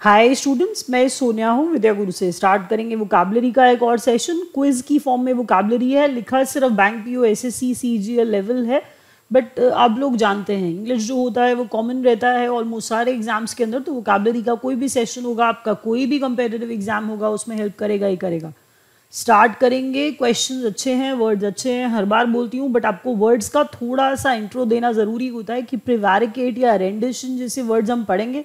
Hi students मैं सोनिया हूँ, विद्या गुरु से स्टार्ट करेंगे वोकाबलरी का एक और सेशन क्विज की फॉर्म में वोकाबलरी है, लिखा सिर्फ़ bank P O S S C C G L level. But आप लोग जानते हैं इंग्लिश जो होता है वो कॉमन रहता है ऑलमोस्ट सारे एग्ज़ाम्स के अंदर. तो वोकाबलरी का कोई भी सेशन होगा, आपका कोई भी कंपेटेटिव एग्ज़ाम होगा, उसमें हेल्प करेगा ही करेगा. स्टार्ट करेंगे क्वेश्चन अच्छे हैं वर्ड्स अच्छे हैं, हर बार बोलती हूँ बट आपको वर्ड्स का थोड़ा सा इंट्रो देना ज़रूरी होता है कि प्रिवारिकेट या रेंडिशन जैसे वर्ड्स हम पढ़ेंगे.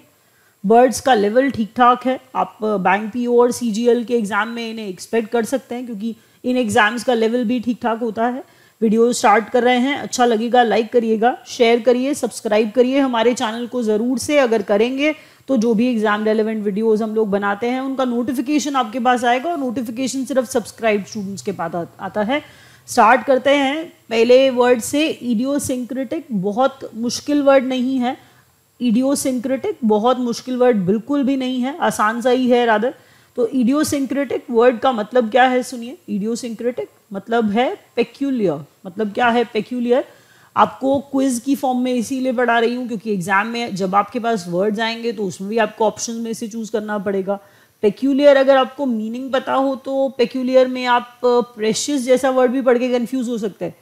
बर्ड्स का लेवल ठीक ठाक है। आप बैंक पी और सीजीएल के एग्ज़ाम में इन्हें एक्सपेक्ट कर सकते हैं क्योंकि इन एग्ज़ाम्स का लेवल भी ठीक ठाक होता है। वीडियो स्टार्ट कर रहे हैं। अच्छा लगेगा लाइक करिएगा शेयर करिए सब्सक्राइब करिए हमारे चैनल को ज़रूर से अगर करेंगे तो जो भी एग्ज़ाम रेलिवेंट वीडियोस हम लोग बनाते हैं, उनका नोटिफिकेशन आपके पास आएगा और नोटिफिकेशन सिर्फ़ सब्सक्राइब स्टूडेंट्स के पास आता है। स्टार्ट करते हैं। पहले वर्ड से ईडियोसिंक्रेटिक बहुत मुश्किल वर्ड नहीं है। ईडियोसिंक्रेटिक बहुत मुश्किल वर्ड बिल्कुल भी नहीं है, आसान सा ही है रादर तो ईडियोसिंक्रेटिक वर्ड का मतलब क्या है सुनिए? इडियोसिंक्रेटिक मतलब है पेक्यूलियर मतलब क्या है पेक्यूलियर आपको क्विज की फॉर्म में इसीलिए पढ़ा रही हूँ क्योंकि एग्ज़ाम में जब आपके पास वर्ड्स आएँगे तो उसमें भी आपको ऑप्शन में से चूज़ करना पड़ेगा. पेक्यूलियर अगर आपको मीनिंग पता हो तो पेक्यूलियर में आप प्रेशियस जैसा वर्ड भी पढ़ के कन्फ्यूज़ हो सकते हैं.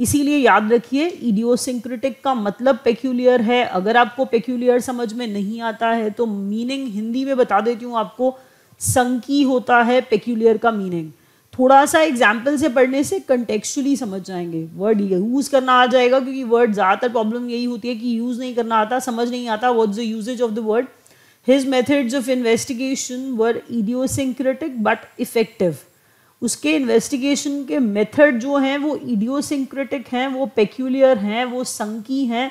इसीलिए याद रखिए इडियोसिंक्रेटिक का मतलब पेक्यूलियर है। अगर आपको पेक्यूलियर समझ में नहीं आता है तो मीनिंग हिंदी में बता देती हूँ आपको, संकी होता है पेक्यूलियर का मीनिंग थोड़ा सा एग्ज़ाम्पल से पढ़ने से कंटेक्चुअली समझ जाएँगे। वर्ड यूज़ करना आ जाएगा, क्योंकि वर्ड ज़्यादातर प्रॉब्लम यही होती है कि यूज़ नहीं करना आता, समझ नहीं आता what the usages of the word his methods of investigation were idiosyncratic but effective उसके इन्वेस्टिगेशन के मेथड जो हैं, वो इडियोसिंक्रेटिक हैं, वो पेक्यूलियर हैं, वो संकी हैं,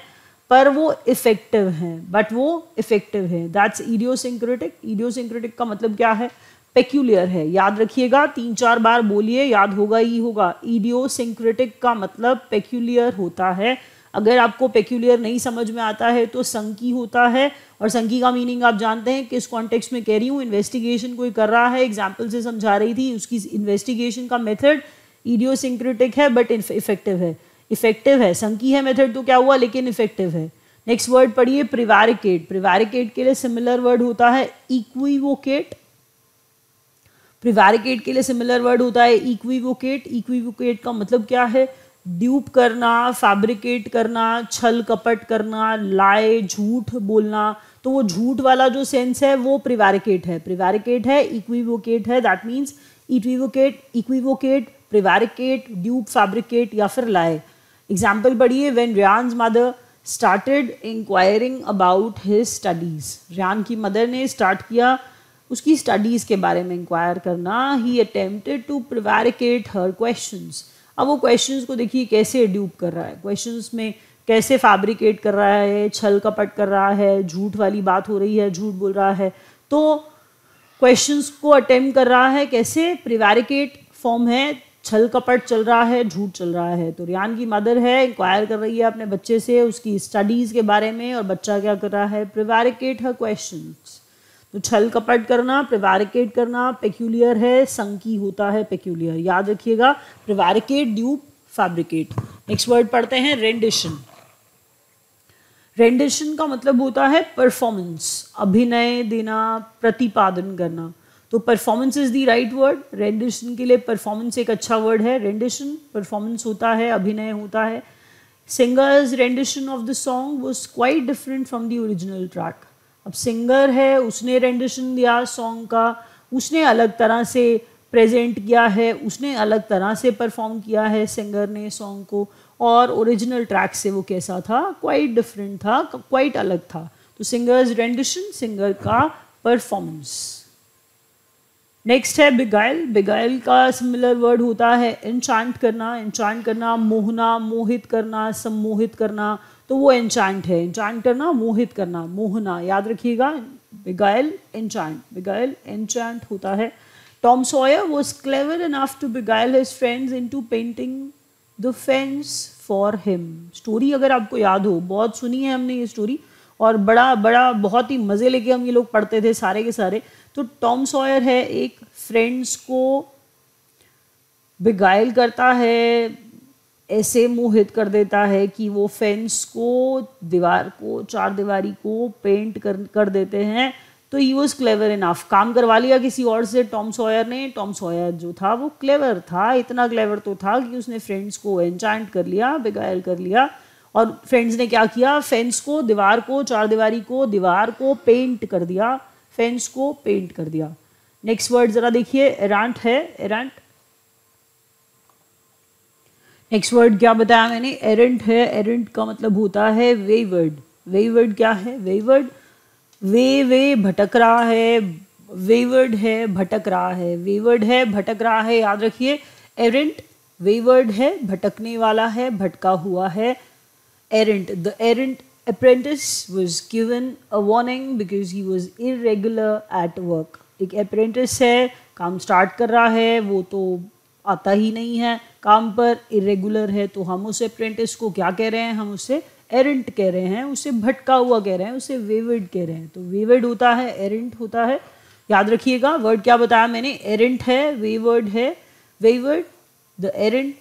पर वो इफ़ेक्टिव हैं। बट वो इफ़ेक्टिव है। दैट्स इडियोसिंक्रेटिक इडियोसिंक्रेटिक का मतलब क्या है? पेक्यूलियर है। याद रखिएगा, तीन चार बार बोलिए, याद होगा ही होगा। इडियोसिंक्रेटिक का मतलब पेक्यूलियर होता है। अगर आपको पेक्यूलियर नहीं समझ में आता है तो संकी होता है। और संकी का मीनिंग आप जानते हैं किस कॉन्टेक्स्ट में कह रही हूँ। इन्वेस्टिगेशन कोई कर रहा है एग्ज़ाम्पल से समझा रही थी, उसकी इन्वेस्टिगेशन का मेथड ईडियोसिंक्रेटिक है बट इफ़ेक्टिव है। इफ़ेक्टिव है। संकी है मेथड तो क्या हुआ? लेकिन इफ़ेक्टिव है। नेक्स्ट वर्ड पढ़िए प्रिवारिकेट प्रिवारिकेट के लिए सिमिलर वर्ड होता है इक्विवोकेट प्रिवारिकेट के लिए सिमिलर वर्ड होता है इक्विवोकेट इक्विवोकेट का मतलब क्या है? ड्यूप करना फैब्रिकेट करना, छल कपट करना, लाए, झूठ बोलना तो वो झूठ वाला जो सेंस है, वो प्रिवारिकेट है। प्रिवारिकेट है इक्विवोकेट है that means equivocate equivocate prevaricate dupe fabricate या फिर लाए। एग्ज़ाम्पल पढ़िए when Ryan's mother started inquiring about his studies Ryan की मदर ने स्टार्ट किया उसकी स्टडीज़ के बारे में इंक्वायर करना। He attempted to prevaricate her questions अब वो क्वेश्चंस को देखिए कैसे ड्यूब कर रहा है। क्वेश्चंस में कैसे फैब्रिकेट कर रहा है, छल कपट कर रहा है, झूठ वाली बात हो रही है, झूठ बोल रहा है। तो क्वेश्चंस को अटेम्प्ट कर रहा है कैसे प्रिवेरिकेट फॉर्म है, छल कपट चल रहा है, झूठ चल रहा है। तो रियान की मदर है इंक्वायर कर रही है अपने बच्चे से, उसकी स्टडीज़ के बारे में और बच्चा क्या कर रहा है। प्रिवेरिकेट हर क्वेश्चंस तो छल कपट करना प्रिवारिकेट करना पेक्यूलियर है, संकी होता है पेक्यूलियर याद रखिएगा prevaricate dupe fabricate next word पढ़ते हैं रेंडिशन रेंडिशन का मतलब होता है परफॉर्मेंस अभिनय देना, प्रतिपादन करना। तो performance is the right word rendition के लिए परफॉर्मेंस एक अच्छा वर्ड है। रेंडिशन परफॉर्मेंस होता है, अभिनय होता है। Singer's rendition of the song was quite different from the original track अब सिंगर है, उसने रेंडिशन दिया सॉन्ग का, उसने अलग तरह से प्रेजेंट किया है, उसने अलग तरह से परफॉर्म किया है सिंगर ने सॉन्ग को, और ओरिजिनल ट्रैक से वो कैसा था? क्वाइट डिफरेंट था क्वाइट अलग था। तो सिंगर्स रेंडिशन सिंगर का परफॉर्मेंस नेक्स्ट है बिगाइल बिगाइल का सिमिलर वर्ड होता है इंचांट करना इंचांट करना, मोहना, मोहित करना, सम्मोहित करना तो वो एंचांट है। एंचांट करना, मोहित करना, मोहना। याद रखिएगा बिगाइल एंचांट बिगाइल एंचांट होता है। Tom Sawyer was clever enough to beguile his friends into painting the fence for him story अगर आपको याद हो, बहुत सुनी है हमने ये स्टोरी और बड़ा बड़ा, बहुत ही मज़े लेके हम ये लोग पढ़ते थे सारे के सारे। तो टॉम सॉयर है, एक फ्रेंड्स को बिगाइल करता है ऐसे मोहित कर देता है कि वो फेंस को, दीवार को, चार दीवारी को पेंट कर कर देते हैं। तो ही वॉज़ क्लेवर इनफ काम करवा लिया किसी और से टॉम सॉयर ने। टॉम सॉयर जो था, वो क्लेवर था। इतना क्लेवर तो था कि उसने फ्रेंड्स को एंचांट कर लिया बेगायर कर लिया। और फ्रेंड्स ने क्या किया? फेंस को, दीवार को, चार दीवारी को, दीवार को पेंट कर दिया। फेंस को पेंट कर दिया। नेक्स्ट वर्ड जरा देखिए। एरांट है। एरांट नेक्स्ट वर्ड क्या बताया मैंने? एरेंट है एरेंट का मतलब होता है वे वर्ड वे वर्ड क्या है? वे वर्ड वे वे भटक रहा है वे वर्ड है, भटक रहा है. वे वर्ड है, भटक रहा है, याद रखिए. एरेंट वे वर्ड है, भटकने वाला है, भटका हुआ है. Errant the errant apprentice was given a warning because he was irregular at work. एक अप्रेंटिस है, काम स्टार्ट कर रहा है, वो तो आता ही नहीं है, काम पर इरेगुलर है तो हम उसे अप्रेंटिस को क्या कह रहे हैं? हम उसे एरेंट कह रहे हैं, उसे भटका हुआ कह रहे हैं, उसे वेवर्ड कह रहे हैं। तो वेवर्ड होता है एरेंट होता है। याद रखिएगा वर्ड क्या बताया मैंने? एरेंट है वेवर्ड है। Wayward the errant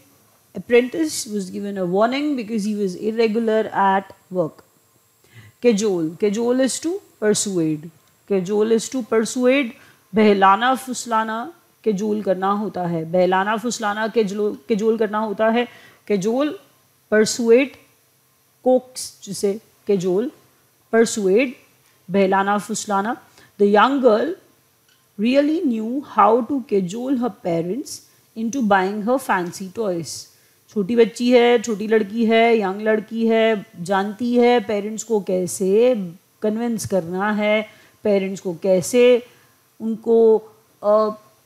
apprentice was given a warning because he was irregular at work cajole cajole is to persuade cajole is to persuade बहलाना, फुसलाना। के जोल करना होता है, बहलाना, फुसलाना के जो के जोल करना होता है, के जोल परसुएट कोक्स जिसे के जोल परसुएड बहलाना, फुसलाना। The young girl knew how to cajole her parents into buying her fancy toys छोटी बच्ची है, छोटी लड़की है यंग लड़की है, जानती है पेरेंट्स को कैसे कन्विंस करना है पेरेंट्स को कैसे उनको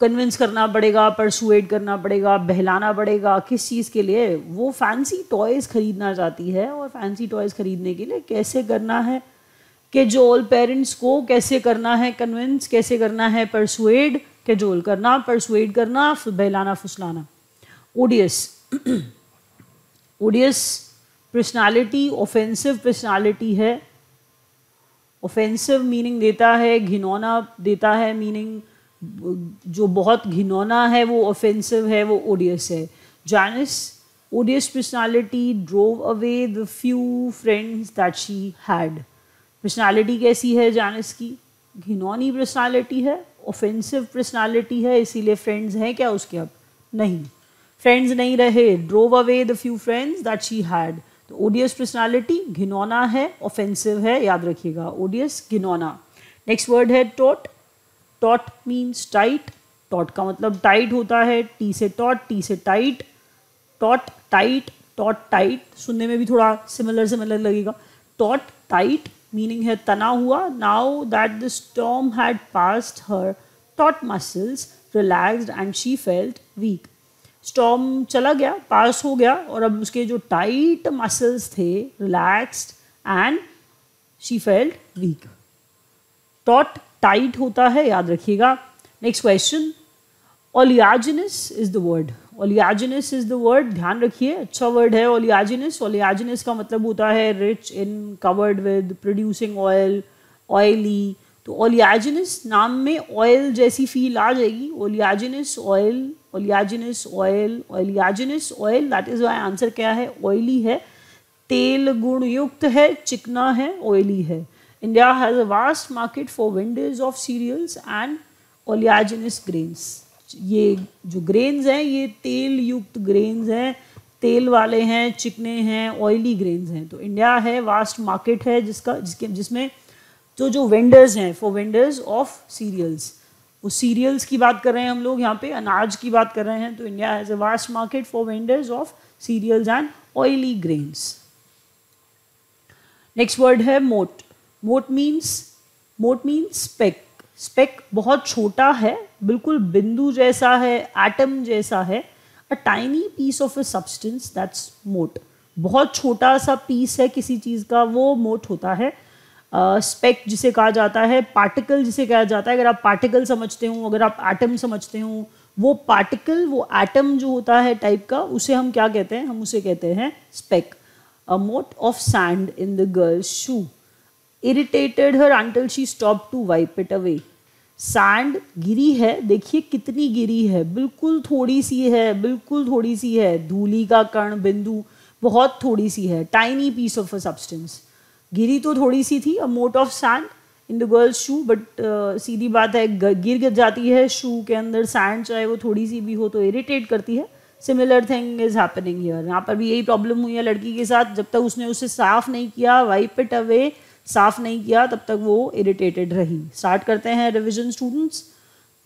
कन्विंस करना पड़ेगा परसुएट करना पड़ेगा, बहलाना पड़ेगा किस चीज़ के लिए? वो फैंसी टॉयज़ ख़रीदना चाहती है और फैंसी टॉयज़ ख़रीदने के लिए कैसे करना है? कि जो ऑल पेरेंट्स को कैसे करना है? कन्विंस कैसे करना है? परसुएड के जोल करना परसुएड करना बहलाना, फुसलाना। Odious odious personality offensive personality है। ऑफेंसिव मीनिंग देता है, घिनौना देता है मीनिंग जो बहुत घिनौना है, वो ऑफेंसिव है, वो ओडियस है। Janice odious personality drove away the few friends that she had personality कैसी है जैनिस की? घिनौनी पर्सनालिटी है ऑफेंसिव पर्सनालिटी है, इसीलिए फ्रेंड्स हैं क्या उसके अब? नहीं। फ्रेंड्स नहीं रहे drove away the few friends that she had तो ओडियस पर्सनालिटी घिनौना है ऑफेंसिव है, याद रखिएगा ओडियस घिनौना। नेक्स्ट वर्ड है taut taut means tight taut का मतलब टाइट होता है टी से टॉट टी से tight taut tight taut tight सुनने में भी थोड़ा सिमिलर सिमिलर लगेगा. टॉट टाइट मीनिंग है तना हुआ. Now that the storm had passed her taut muscles relaxed and she felt weak storm चला गया पास हो गया और अब उसके जो टाइट मसल्स थे relaxed and she felt weak taut tight होता है, याद रखिएगा। Next question oleaginous is the word oleaginous is the word ध्यान रखिए अच्छा वर्ड है ओलियाजिनस ओलियाजिनस का मतलब होता है rich in covered with producing oil oily तो ओलियाजिनस नाम में ऑयल जैसी फील आ जाएगी। Oleaginous oil oleaginous oil oleaginous oil that is why answer क्या है? ऑयली है। तेल गुण युक्त है, चिकना है ऑयली है। India has a vast market for vendors of cereals and oleaginous grains. ये जो ग्रेन्स हैं, ये तेल युक्त ग्रेन्स हैं, तेल वाले हैं, चिकने हैं ऑयली ग्रेन्स हैं। तो इंडिया है वास्ट मार्केट है जिसका, जिसके, जिसमें जो जो वेंडर्स हैं फॉर वेंडर्स ऑफ़ सीरियल्स वो सीरियल्स की बात कर रहे हैं हम लोग, यहाँ पे अनाज की बात कर रहे हैं। तो India has a vast market for vendors of cereals and oily grains next word है मोट। मोट मीन्स मोट मीन्स स्पेक स्पेक बहुत छोटा है बिल्कुल बिंदु जैसा है एटम जैसा है a tiny piece of a substance that's mote. बहुत छोटा सा पीस है किसी चीज़ का वो मोट होता है. स्पेक uh, जिसे कहा जाता है पार्टिकल जिसे कहा जाता है अगर आप पार्टिकल समझते हो अगर आप एटम समझते हो वो पार्टिकल वो एटम जो होता है टाइप का उसे हम क्या कहते हैं? हम उसे कहते हैं speck a mote of sand in the girl's shoe irritated her until she stop to wipe it away sand गिरी है, देखिए कितनी गिरी है। बिल्कुल थोड़ी सी है, बिल्कुल थोड़ी सी है। धूली का कण, बिंदु, बहुत थोड़ी सी है। Tiny piece of a substance गिरी तो थोड़ी सी थी a mote of sand in the girl's shoe but सीधी बात है गिर गिर जाती है शू के अंदर सैंड चाहे वो थोड़ी सी भी हो तो इरिटेट करती है। Similar thing is happening here यहाँ पर भी यही प्रॉब्लम हुई है लड़की के साथ, जब तक उसने उसे साफ़ नहीं किया वाइप इट अवे साफ़ नहीं किया, तब तक वो इरिटेटेड रही। स्टार्ट करते हैं रिविजन स्टूडेंट्स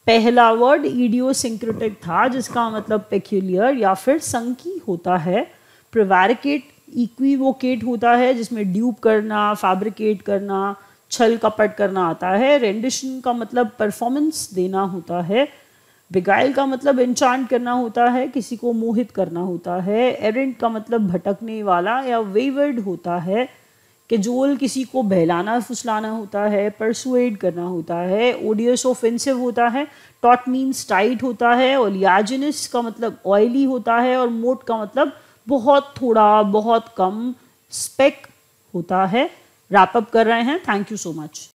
पहला वर्ड ईडियोसिंक्रेटिक था, जिसका मतलब पेक्यूलियर या फिर संकी होता है। प्रिवारिकेट इक्विवोकेट होता है, जिसमें ड्यूब करना फैब्रिकेट करना, छल कपट करना आता है। रेंडिशन का मतलब परफॉर्मेंस देना होता है। बिगाइल का मतलब इंचांट करना होता है, किसी को मोहित करना होता है। एरेंट का मतलब भटकने वाला या वेवर्ड होता है। जोल किसी को बहलाना, फुसलाना होता है परसुएड करना होता है ओडियस ऑफेंसिव होता है टॉट मीन्स टाइट होता है ओलियाजिनस का मतलब ऑयली होता है और मोट का मतलब बहुत थोड़ा, बहुत कम स्पेक होता है। रैपअप कर रहे हैं। Thank you so much